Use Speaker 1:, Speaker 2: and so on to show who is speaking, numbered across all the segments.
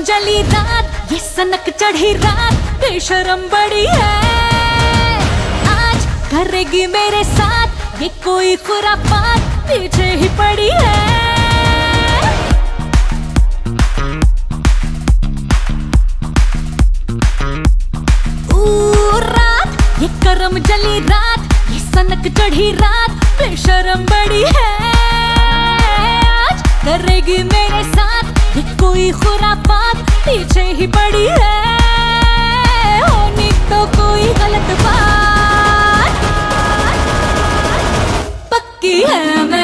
Speaker 1: जली रात ये सनक चढ़ी रात, बेशरम बड़ी है। आज करेगी मेरे साथ, ये कोई खुरापात पीछे ही पड़ी है। ये करम जली रात, ये सनक चढ़ी रात, बेशरम बड़ी है। आज करेगी मेरे साथ कोई खुराफात पीछे ही पड़ी है। होनी तो कोई गलत बात। पक्की है मैंने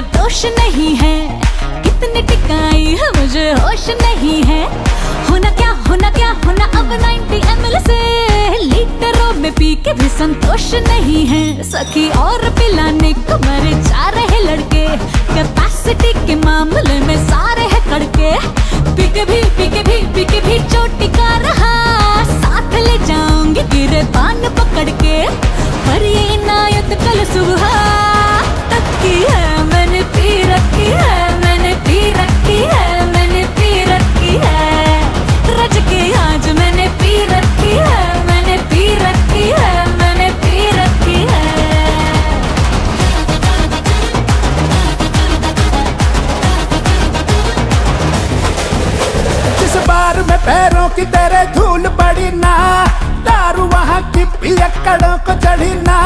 Speaker 1: मेरा दोष नहीं है। कितनी टिकाई है, मुझे होश नहीं है। होना क्या होना क्या, होना अब 90 ml से। लीटरों में पी के भी संतोष नहीं है। सखी और पिलाने को मरे जा रहे लड़के। कैपेसिटी के मामले में सारे है कड़के पी के भी, पी के भी, पी पैरों की
Speaker 2: तेरे धूल पड़ी ना दारू वहाँ की पियकड़ों को चढ़ी ना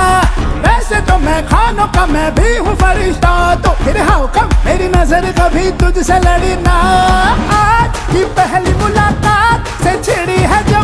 Speaker 2: वैसे तो मैं खानों का मैं भी हूँ फरिश्ता तो फिर हाउ कम मेरी नज़र कभी तुझसे लड़ी ना। आज की पहली मुलाकात से छिड़ी है जो